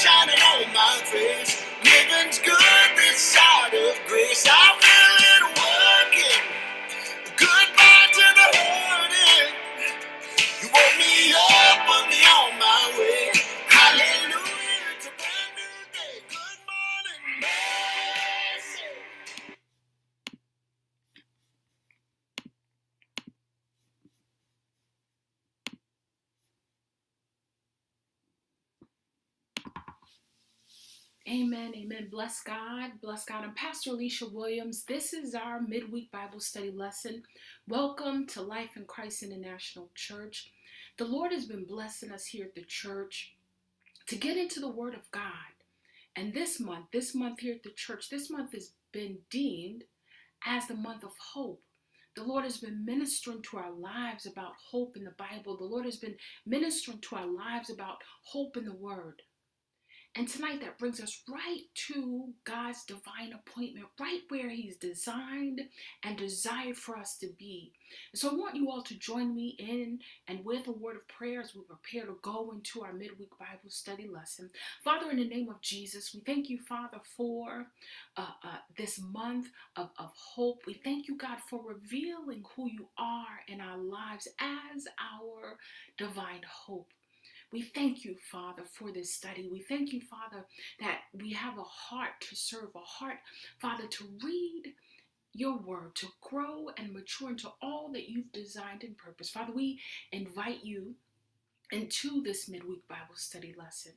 shining on my face. Living's good Amen. Bless God, bless God. I'm Pastor Alicia Williams. This is our midweek Bible study lesson. Welcome to Life in Christ International Church. The Lord has been blessing us here at the church to get into the Word of God. And this month, this month here at the church, this month has been deemed as the month of hope. The Lord has been ministering to our lives about hope in the Bible. The Lord has been ministering to our lives about hope in the Word. And tonight, that brings us right to God's divine appointment, right where He's designed and desired for us to be. So I want you all to join me in and with a word of prayer as we prepare to go into our midweek Bible study lesson. Father, in the name of Jesus, we thank you, Father, for uh, uh, this month of, of hope. We thank you, God, for revealing who you are in our lives as our divine hope. We thank you, Father, for this study. We thank you, Father, that we have a heart to serve, a heart, Father, to read your word, to grow and mature into all that you've designed and purpose. Father, we invite you into this midweek Bible study lesson.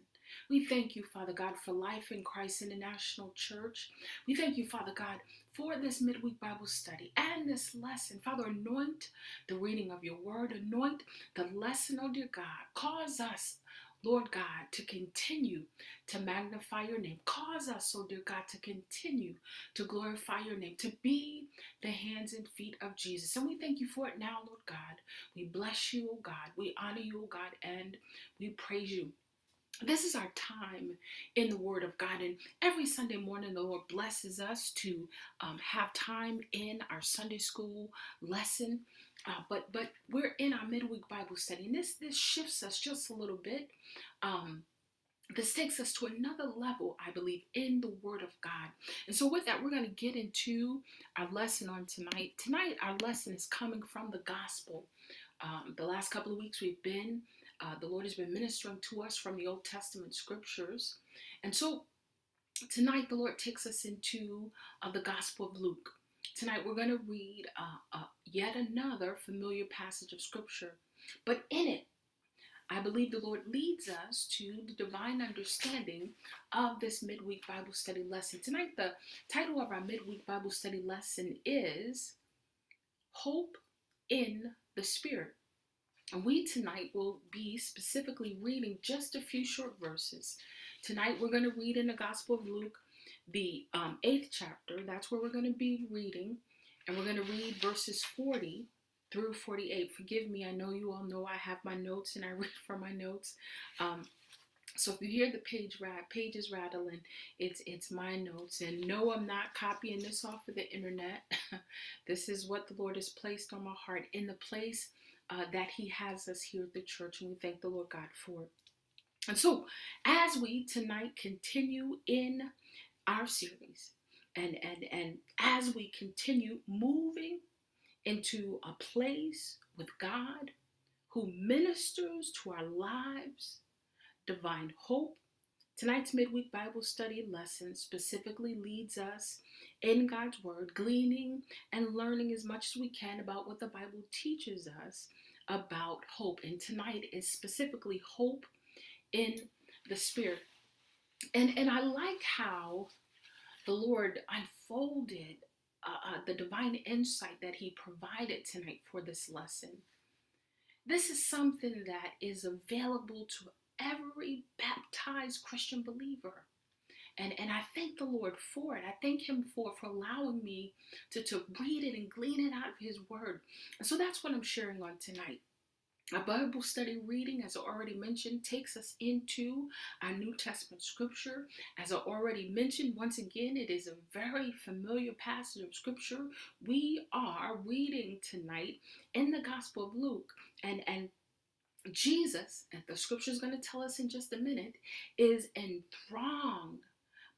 We thank you, Father God, for Life in Christ International Church. We thank you, Father God, for this midweek Bible study and this lesson. Father, anoint the reading of your word, anoint the lesson, oh dear God. Cause us, Lord God, to continue to magnify your name. Cause us, oh dear God, to continue to glorify your name, to be the hands and feet of Jesus. And we thank you for it now, Lord God. We bless you, oh God. We honor you, oh God, and we praise you. This is our time in the Word of God, and every Sunday morning, the Lord blesses us to um, have time in our Sunday school lesson. Uh, but but we're in our midweek Bible study, and this this shifts us just a little bit. Um, this takes us to another level, I believe, in the Word of God. And so, with that, we're going to get into our lesson on tonight. Tonight, our lesson is coming from the Gospel. Um, the last couple of weeks, we've been uh, the Lord has been ministering to us from the Old Testament scriptures. And so tonight, the Lord takes us into uh, the Gospel of Luke. Tonight, we're going to read uh, yet another familiar passage of scripture. But in it, I believe the Lord leads us to the divine understanding of this midweek Bible study lesson. Tonight, the title of our midweek Bible study lesson is Hope in the Spirit. And we tonight will be specifically reading just a few short verses. Tonight we're going to read in the Gospel of Luke, the um, eighth chapter. That's where we're going to be reading. And we're going to read verses 40 through 48. Forgive me, I know you all know I have my notes and I read from my notes. Um, so if you hear the page rat, pages rattling, it's it's my notes. And no, I'm not copying this off of the internet. this is what the Lord has placed on my heart in the place uh, that He has us here at the church, and we thank the Lord God for it. And so, as we tonight continue in our series, and and and as we continue moving into a place with God who ministers to our lives divine hope. Tonight's midweek Bible study lesson specifically leads us in God's Word, gleaning and learning as much as we can about what the Bible teaches us about hope. And tonight is specifically hope in the Spirit. And, and I like how the Lord unfolded uh, uh, the divine insight that He provided tonight for this lesson. This is something that is available to every baptized Christian believer. And, and I thank the Lord for it. I thank Him for, for allowing me to, to read it and glean it out of His Word. And so that's what I'm sharing on tonight. Our Bible study reading, as I already mentioned, takes us into our New Testament scripture. As I already mentioned, once again, it is a very familiar passage of scripture. We are reading tonight in the Gospel of Luke. And, and Jesus, and the scripture is going to tell us in just a minute, is enthronged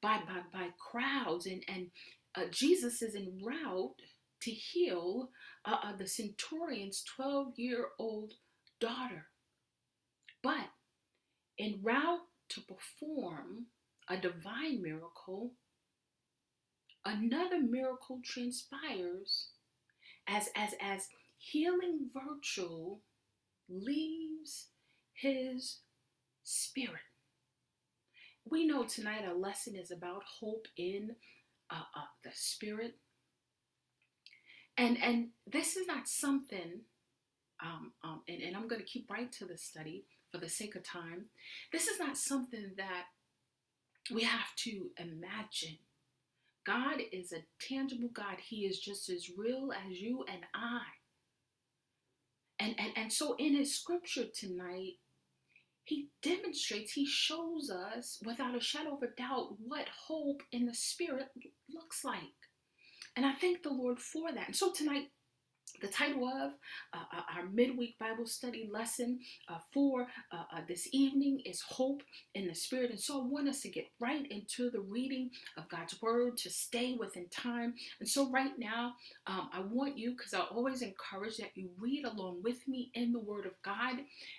by, by, by crowds, and, and uh, Jesus is en route to heal uh, uh, the centurion's 12 year old daughter. But en route to perform a divine miracle, another miracle transpires as, as, as healing virtue leaves his spirit. We know tonight our lesson is about hope in uh, uh, the spirit. And, and this is not something, um, um, and, and I'm going to keep right to the study for the sake of time. This is not something that we have to imagine. God is a tangible God. He is just as real as you and I. And, and, and so in his scripture tonight, he demonstrates, he shows us without a shadow of a doubt what hope in the spirit looks like. And I thank the Lord for that. And so tonight, the title of uh, uh, our midweek Bible study lesson uh, for uh, uh, this evening is Hope in the Spirit. And so I want us to get right into the reading of God's Word to stay within time. And so, right now, um, I want you, because I always encourage that you read along with me in the Word of God.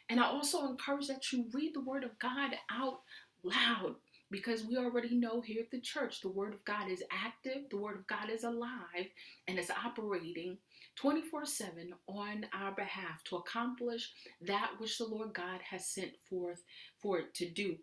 And I also encourage that you read the Word of God out loud because we already know here at the church the Word of God is active, the Word of God is alive, and is operating 24 7 on our behalf to accomplish that which the Lord God has sent forth for it to do.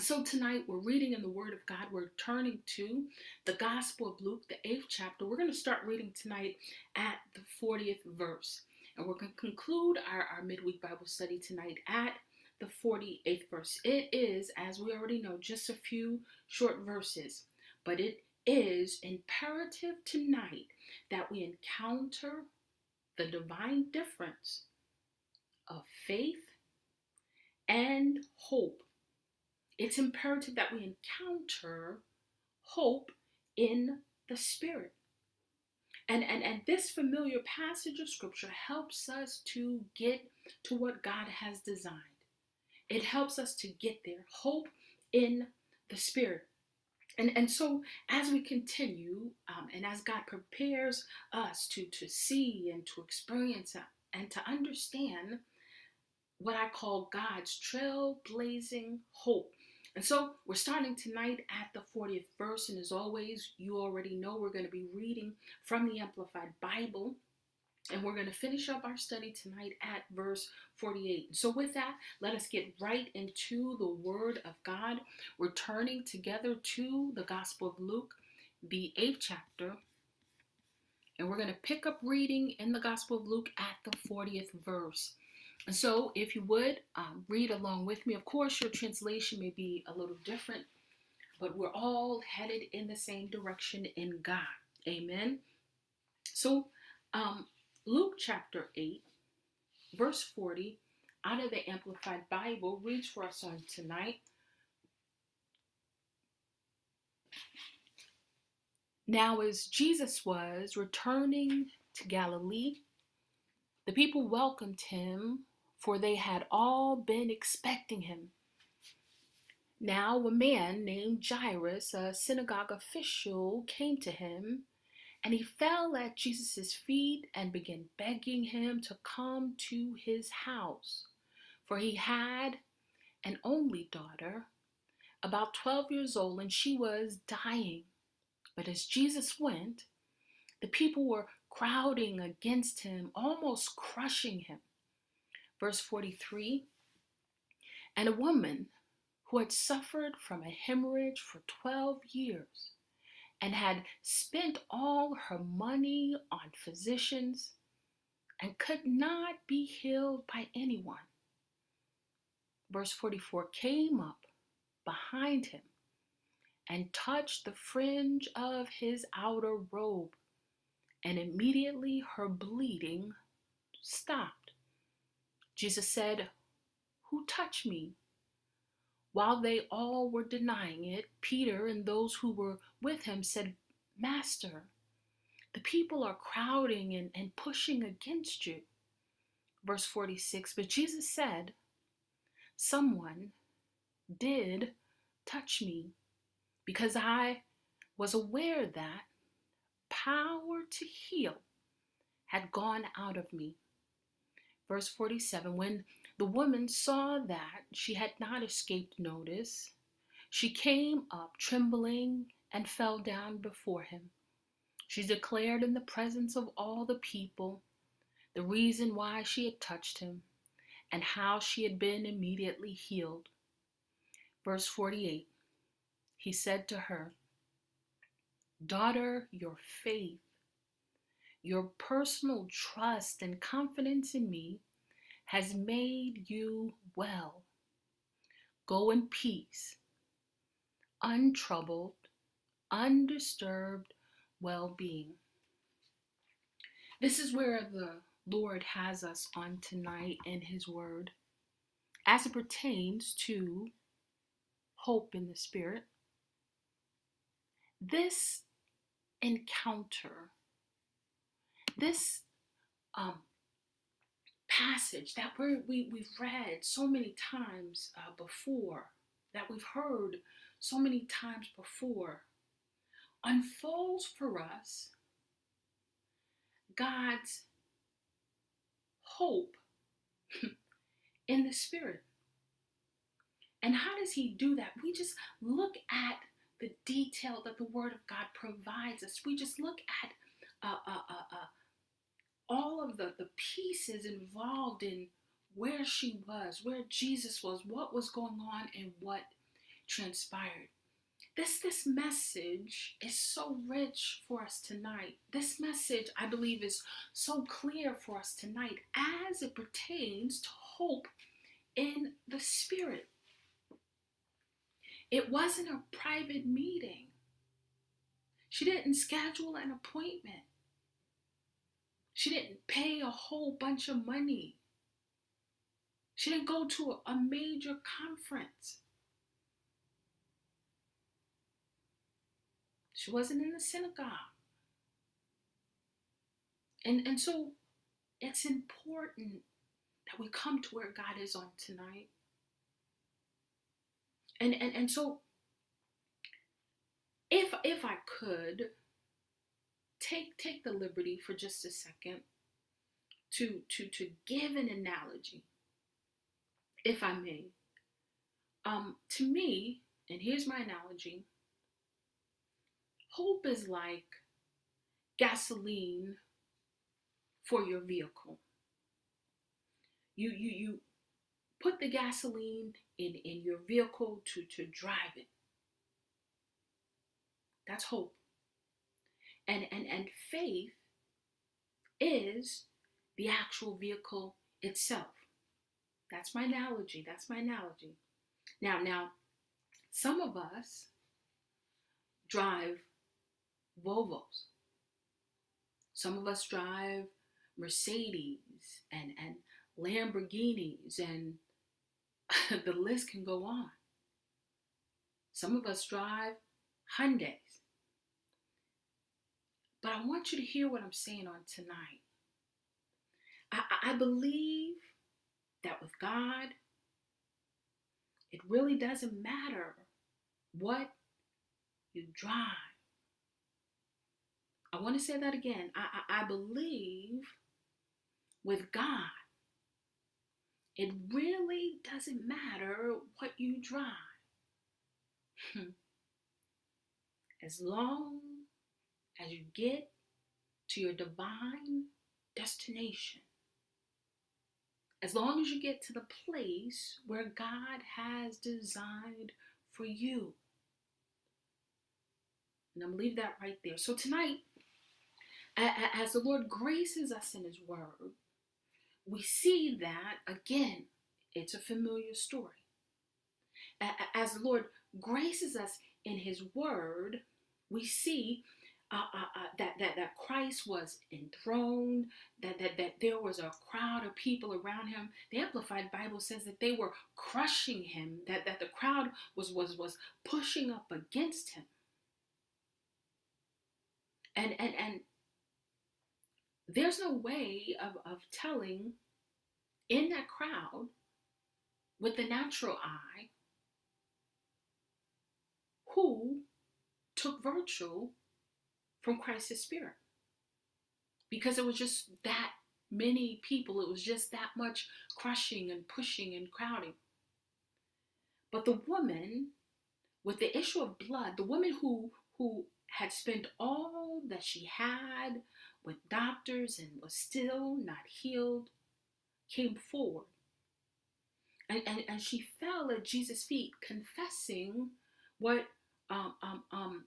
So tonight we're reading in the Word of God. We're turning to the Gospel of Luke, the eighth chapter. We're going to start reading tonight at the 40th verse. And we're going to conclude our, our midweek Bible study tonight at the 48th verse. It is, as we already know, just a few short verses, but it is imperative tonight that we encounter the divine difference of faith and hope. It's imperative that we encounter hope in the Spirit. And, and, and this familiar passage of Scripture helps us to get to what God has designed. It helps us to get there. Hope in the Spirit. And, and so as we continue um, and as God prepares us to, to see and to experience and to understand what I call God's trailblazing hope. And so we're starting tonight at the 40th verse. And as always, you already know we're going to be reading from the Amplified Bible. And we're going to finish up our study tonight at verse 48. So, with that, let us get right into the Word of God. We're turning together to the Gospel of Luke, the eighth chapter. And we're going to pick up reading in the Gospel of Luke at the 40th verse. And so, if you would um, read along with me, of course, your translation may be a little different, but we're all headed in the same direction in God. Amen. So, um, Luke chapter 8, verse 40, out of the Amplified Bible, reads for us on tonight. Now, as Jesus was returning to Galilee, the people welcomed him, for they had all been expecting him. Now, a man named Jairus, a synagogue official, came to him and he fell at Jesus' feet and began begging him to come to his house. For he had an only daughter, about 12 years old, and she was dying. But as Jesus went, the people were crowding against him, almost crushing him. Verse 43 And a woman who had suffered from a hemorrhage for 12 years and had spent all her money on physicians and could not be healed by anyone. Verse 44 came up behind him and touched the fringe of his outer robe, and immediately her bleeding stopped. Jesus said, Who touched me? While they all were denying it, Peter and those who were with him said, Master, the people are crowding and, and pushing against you. verse 46 But Jesus said, Someone did touch me because I was aware that power to heal had gone out of me. Verse 47 When the woman saw that she had not escaped notice, she came up trembling and fell down before him. She declared in the presence of all the people the reason why she had touched him and how she had been immediately healed. Verse 48 He said to her, Daughter, your faith, your personal trust and confidence in me has made you well. Go in peace, untroubled, undisturbed well being. This is where the Lord has us on tonight in His Word as it pertains to hope in the Spirit. This encounter, this um, passage that we we, we've read so many times uh, before, that we've heard so many times before, unfolds for us God's hope in the Spirit. And how does He do that? We just look at the detail that the Word of God provides us. We just look at uh, uh, uh, uh, all of the, the pieces involved in where she was, where Jesus was, what was going on, and what transpired. This, this message is so rich for us tonight. This message, I believe, is so clear for us tonight as it pertains to hope in the Spirit. It wasn't a private meeting. She didn't schedule an appointment. She didn't pay a whole bunch of money. She didn't go to a major conference. She wasn't in the synagogue. And, and so it's important that we come to where God is on tonight. And and and so if if I could take take the liberty for just a second to to to give an analogy, if I may. Um, to me, and here's my analogy. Hope is like gasoline for your vehicle. You you you put the gasoline in, in your vehicle to, to drive it. That's hope. And, and, and faith is the actual vehicle itself. That's my analogy. That's my analogy. Now, now, some of us drive Volvos. Some of us drive Mercedes and, and Lamborghinis and the list can go on. Some of us drive Hyundais. But I want you to hear what I'm saying on tonight. I, I believe that with God, it really doesn't matter what you drive. I want to say that again. I, I, I believe with God, it really doesn't matter what you drive. Hmm. as long as you get to your divine destination, as long as you get to the place where God has designed for you. And I'm leave that right there. So tonight, as the Lord graces us in His Word, we see that again, it's a familiar story. As the Lord graces us in His Word, we see uh, uh, uh, that, that, that Christ was enthroned, that, that, that there was a crowd of people around him. The Amplified Bible says that they were crushing him, that, that the crowd was, was, was pushing up against him. And, and, and there's no way of, of telling in that crowd with the natural eye who took virtue from Christ's spirit. Because it was just that many people, it was just that much crushing and pushing and crowding. But the woman with the issue of blood, the woman who who had spent all that she had with doctors and was still not healed, came forward. And, and, and she fell at Jesus' feet, confessing what, um, um, um,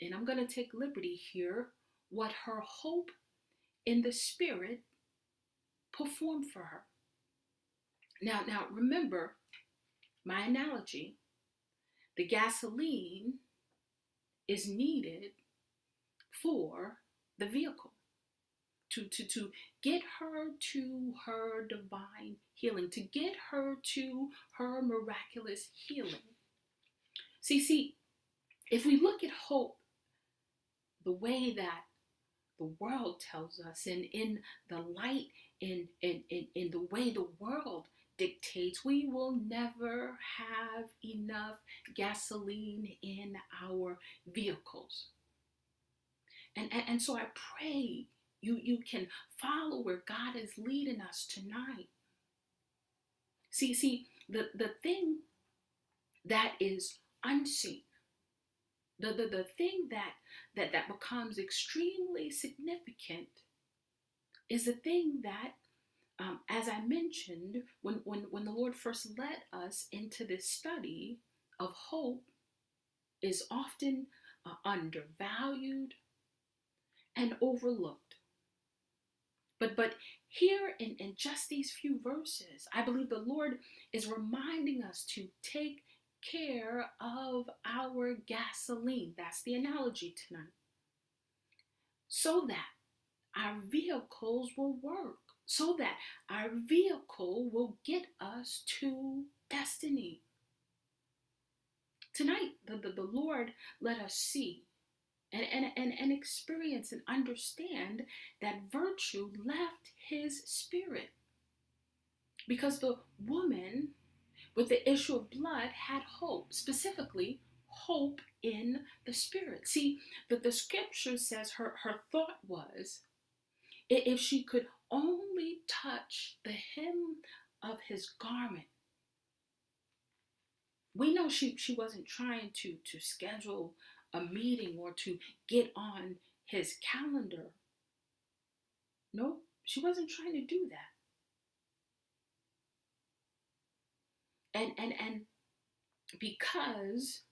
and I'm going to take liberty here, what her hope in the Spirit performed for her. Now, now remember my analogy. The gasoline is needed for the vehicle to, to, to get her to her divine healing, to get her to her miraculous healing. See, see, if we look at hope the way that the world tells us and in the light in, in, in, in the way the world dictates, we will never have enough gasoline in our vehicles. And, and, and so I pray you, you can follow where God is leading us tonight. See, see, the, the thing that is unseen, the, the, the thing that, that, that becomes extremely significant is the thing that um, as I mentioned, when, when, when the Lord first led us into this study of hope, is often uh, undervalued and overlooked. But but here in, in just these few verses, I believe the Lord is reminding us to take care of our gasoline. That's the analogy tonight. So that our vehicles will work so that our vehicle will get us to destiny. Tonight, the, the, the Lord let us see and, and, and, and experience and understand that virtue left his spirit. Because the woman with the issue of blood had hope, specifically hope in the spirit. See, that the scripture says her, her thought was if she could only touch the hem of his garment. We know she, she wasn't trying to, to schedule a meeting or to get on his calendar. No, she wasn't trying to do that. And and and because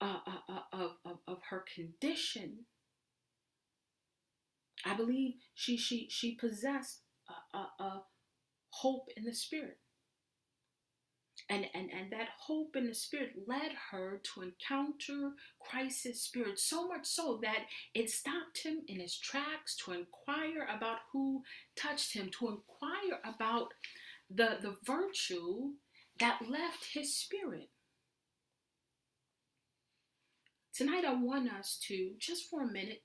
uh, uh, uh, of, of, of her condition, I believe she she she possessed a, a, a hope in the spirit. And, and, and that hope in the spirit led her to encounter Christ's spirit so much so that it stopped him in his tracks to inquire about who touched him, to inquire about the, the virtue that left his spirit. Tonight, I want us to, just for a minute,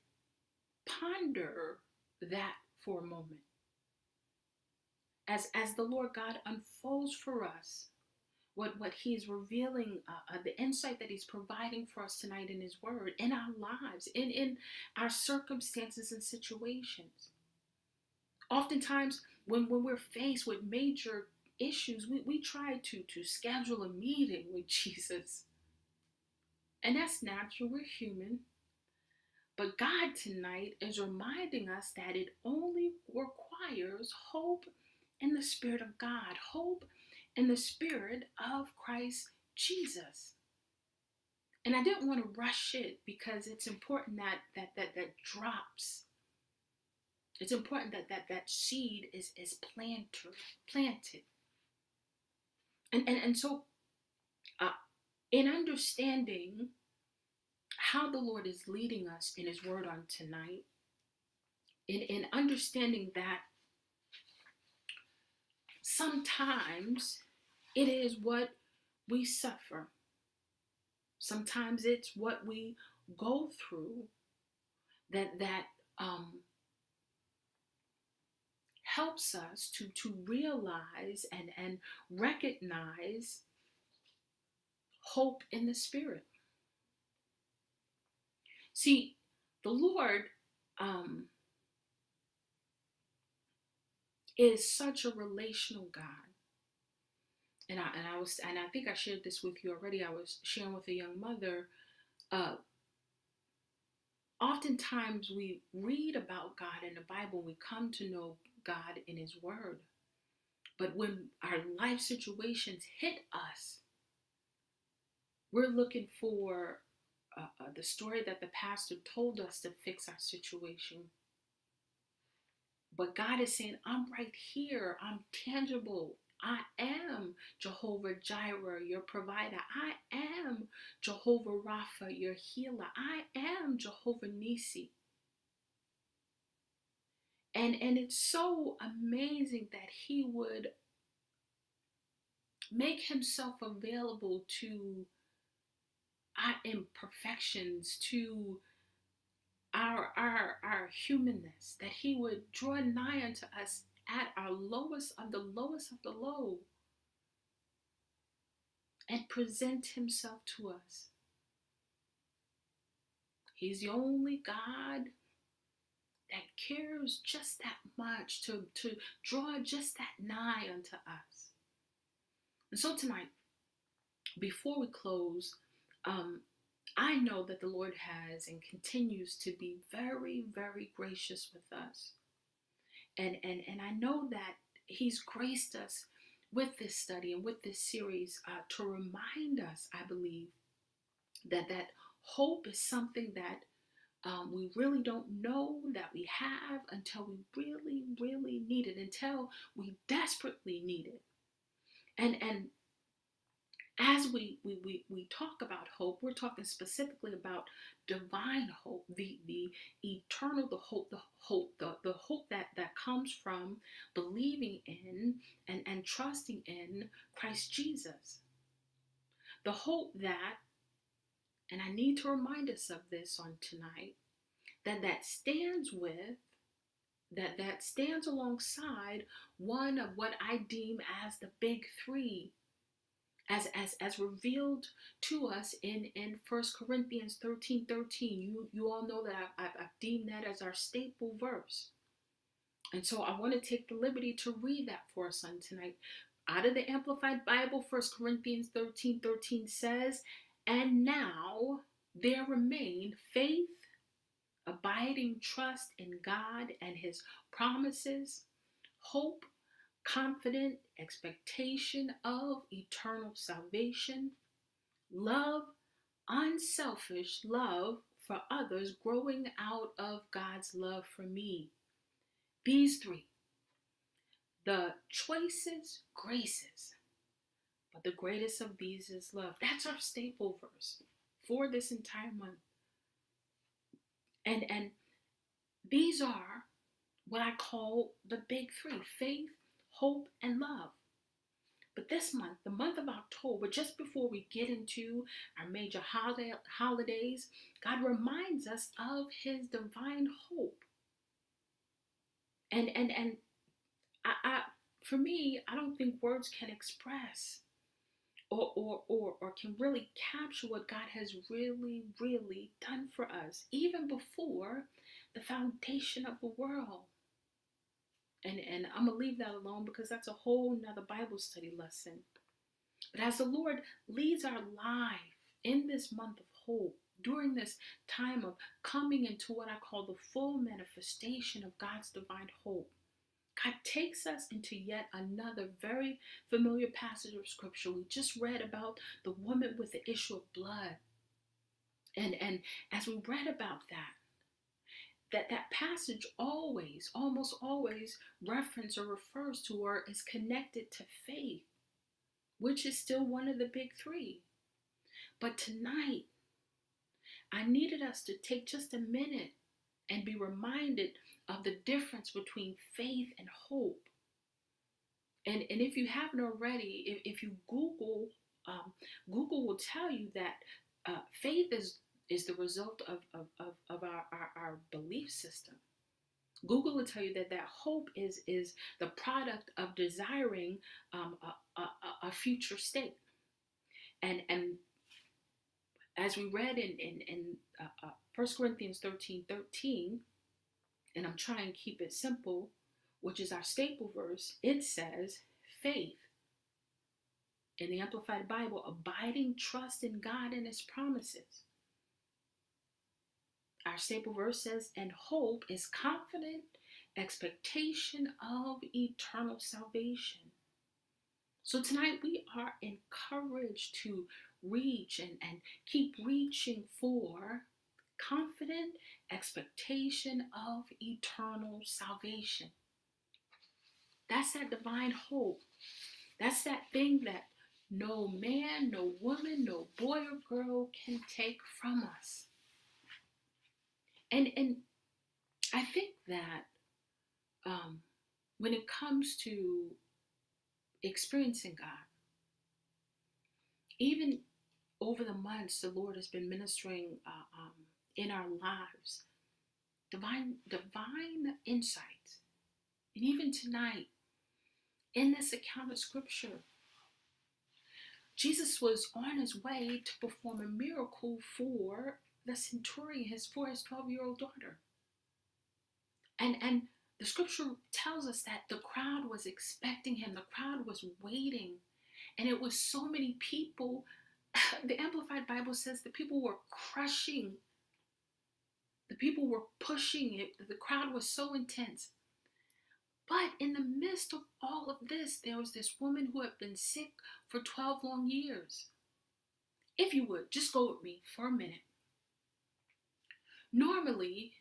ponder that for a moment. As, as the Lord God unfolds for us what, what He's revealing, uh, uh, the insight that He's providing for us tonight in His Word, in our lives, in, in our circumstances and situations. Oftentimes, when, when we're faced with major issues, we, we try to, to schedule a meeting with Jesus. And that's natural, we're human. But God tonight is reminding us that it only requires hope in the Spirit of God, hope in the Spirit of Christ Jesus. And I didn't want to rush it because it's important that that that, that drops. It's important that that, that seed is, is planted, planted. And, and, and so uh, in understanding how the Lord is leading us in His Word on tonight, in, in understanding that sometimes it is what we suffer, sometimes it's what we go through that that um, helps us to, to realize and, and recognize hope in the Spirit. See, the Lord um, is such a relational God. And I and I was and I think I shared this with you already. I was sharing with a young mother. Uh, oftentimes we read about God in the Bible, we come to know God in His Word. But when our life situations hit us, we're looking for uh, uh, the story that the pastor told us to fix our situation. But God is saying, I'm right here. I'm tangible. I am Jehovah Jireh, your provider. I am Jehovah Rapha, your healer. I am Jehovah Nisi. And, and it's so amazing that he would make himself available to our imperfections, to our, our, our humanness, that he would draw nigh unto us at our lowest of the lowest of the low and present himself to us. He's the only God that cares just that much to, to draw just that nigh unto us. And so tonight, before we close, um, I know that the Lord has and continues to be very, very gracious with us. And, and, and I know that He's graced us with this study and with this series uh, to remind us, I believe, that that hope is something that um, we really don't know that we have until we really, really need it, until we desperately need it. And and as we, we, we, we talk about hope, we're talking specifically about divine hope, the, the eternal, the hope, the hope, the, the hope that, that comes from believing in and, and trusting in Christ Jesus. The hope that, and I need to remind us of this on tonight, that that stands with that that stands alongside one of what I deem as the big three as as as revealed to us in in First Corinthians 13 13. You you all know that I've, I've, I've deemed that as our staple verse. And so I want to take the liberty to read that for us on tonight. Out of the Amplified Bible, First Corinthians 13 13 says, And now there remain faith, abiding trust in God and his promises, hope, confident expectation of eternal salvation, love, unselfish love for others growing out of God's love for me. These three, the choicest graces, but the greatest of these is love. That's our staple verse for this entire month. And and these are what I call the big three faith, hope, and love. But this month, the month of October, just before we get into our major holiday, holidays, God reminds us of his divine hope. And and and I, I for me, I don't think words can express or, or, or, or can really capture what God has really, really done for us, even before the foundation of the world. And and i'm gonna leave that alone because that's a whole nother bible study lesson. But as the lord leads our life in this month of hope during this time of coming into what i call the full manifestation of god's divine hope God takes us into yet another very familiar passage of scripture. We just read about the woman with the issue of blood. And, and as we read about that, that that passage always, almost always reference or refers to or is connected to faith, which is still one of the big three. But tonight, I needed us to take just a minute and be reminded of the difference between faith and hope. And, and if you haven't already, if, if you Google, um, Google will tell you that uh, faith is is the result of, of, of, of our, our, our belief system. Google will tell you that that hope is is the product of desiring um, a, a, a future state, and and as we read in in, in uh, uh, 1 Corinthians 13 13, and I'm trying to keep it simple, which is our staple verse, it says, faith in the Amplified Bible, abiding trust in God and His promises. Our staple verse says, and hope is confident expectation of eternal salvation. So tonight we are encouraged to reach and, and keep reaching for confident expectation of eternal salvation. That's that divine hope. That's that thing that no man, no woman, no boy or girl can take from us. And and I think that um, when it comes to experiencing God, even over the months, the Lord has been ministering uh, um, in our lives divine divine insights, and even tonight in this account of Scripture. Jesus was on his way to perform a miracle for the centurion, his for his 12-year-old daughter. And and the scripture tells us that the crowd was expecting him, the crowd was waiting, and it was so many people. The Amplified Bible says the people were crushing, the people were pushing it, the crowd was so intense. But in the midst of all of this, there was this woman who had been sick for 12 long years. If you would, just go with me for a minute. Normally,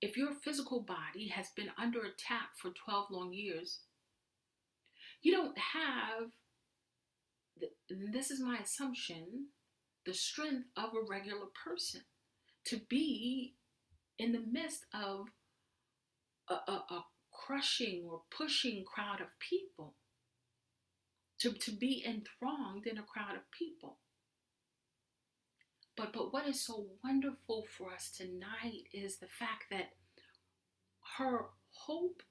if your physical body has been under attack for 12 long years, you don't have, this is my assumption, the strength of a regular person to be in the midst of a, a, a crushing or pushing crowd of people, to, to be enthroned in a crowd of people. But but what is so wonderful for us tonight is the fact that her hope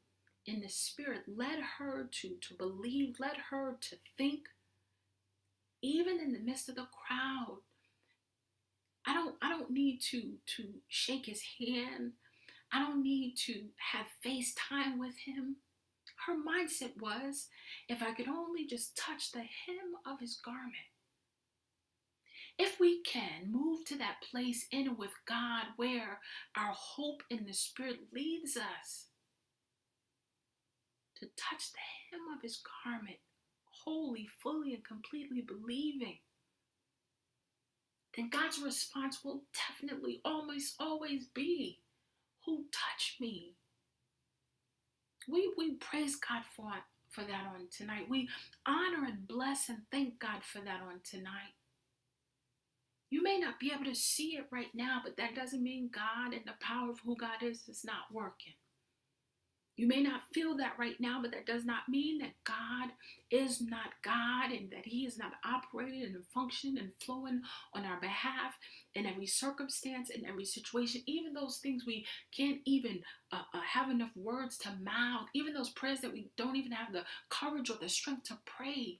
in the spirit led her to, to believe, led her to think, even in the midst of the crowd. I don't I don't need to to shake his hand. I don't need to have FaceTime with him. Her mindset was if I could only just touch the hem of his garment. If we can move to that place in with God where our hope in the Spirit leads us to touch the hem of His garment, wholly, fully, and completely believing, then God's response will definitely almost always be, Who touched me? We, we praise God for, for that on tonight. We honor and bless and thank God for that on tonight. You may not be able to see it right now, but that doesn't mean God and the power of who God is is not working. You may not feel that right now, but that does not mean that God is not God and that He is not operating and functioning and flowing on our behalf in every circumstance, in every situation, even those things we can't even uh, uh, have enough words to mouth, even those prayers that we don't even have the courage or the strength to pray.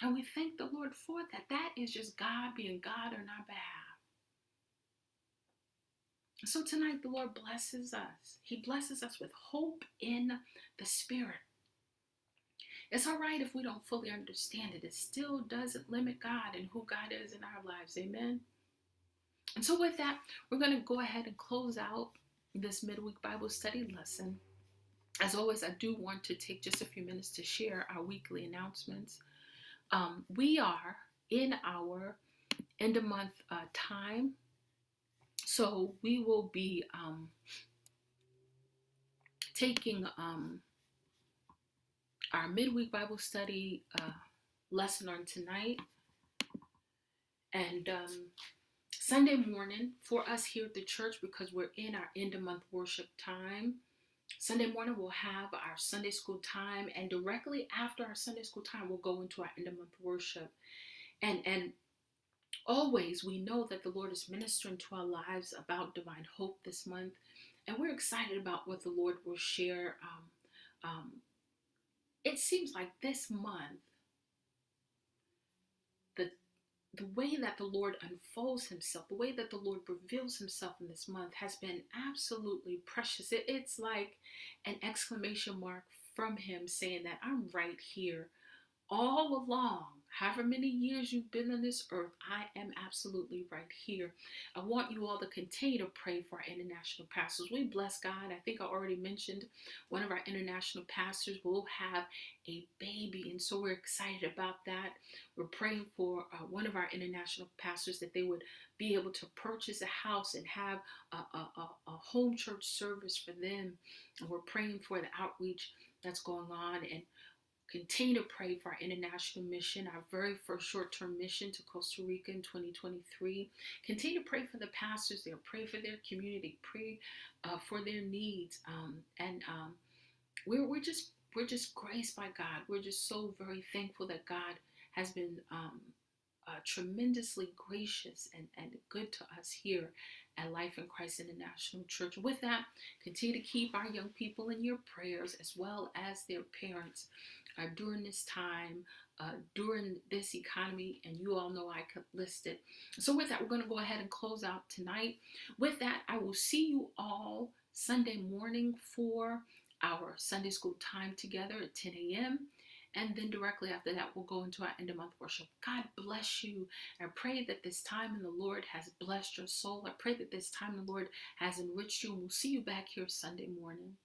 And we thank the Lord for that. That is just God being God on our behalf. So tonight, the Lord blesses us. He blesses us with hope in the Spirit. It's all right if we don't fully understand it. It still doesn't limit God and who God is in our lives. Amen. And so, with that, we're going to go ahead and close out this midweek Bible study lesson. As always, I do want to take just a few minutes to share our weekly announcements. Um, we are in our end of month uh, time. So we will be um, taking um, our midweek Bible study uh, lesson on tonight. And um, Sunday morning for us here at the church, because we're in our end of month worship time, Sunday morning, we'll have our Sunday school time, and directly after our Sunday school time, we'll go into our end of month worship. And and always, we know that the Lord is ministering to our lives about divine hope this month, and we're excited about what the Lord will share. Um, um, it seems like this month, the the way that the Lord unfolds Himself, the way that the Lord reveals Himself in this month, has been absolutely precious. It, it's like an exclamation mark from Him saying that I'm right here all along however many years you've been on this earth, I am absolutely right here. I want you all to continue to pray for our international pastors. We bless God. I think I already mentioned one of our international pastors will have a baby, and so we're excited about that. We're praying for uh, one of our international pastors that they would be able to purchase a house and have a, a, a, a home church service for them. And we're praying for the outreach that's going on and Continue to pray for our international mission, our very first short term mission to Costa Rica in 2023. Continue to pray for the pastors there, pray for their community, pray uh, for their needs. Um, and um, we're, we're just we're just graced by God. We're just so very thankful that God has been um, uh, tremendously gracious and, and good to us here at Life in Christ International Church. With that, continue to keep our young people in your prayers as well as their parents uh, during this time, uh, during this economy, and you all know I could list it. So, with that, we're going to go ahead and close out tonight. With that, I will see you all Sunday morning for our Sunday school time together at 10 a.m. And then directly after that, we'll go into our end of month worship. God bless you. I pray that this time in the Lord has blessed your soul. I pray that this time in the Lord has enriched you. And we'll see you back here Sunday morning.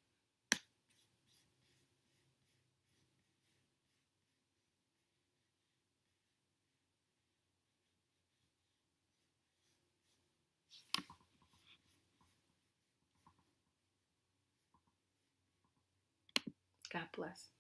God bless.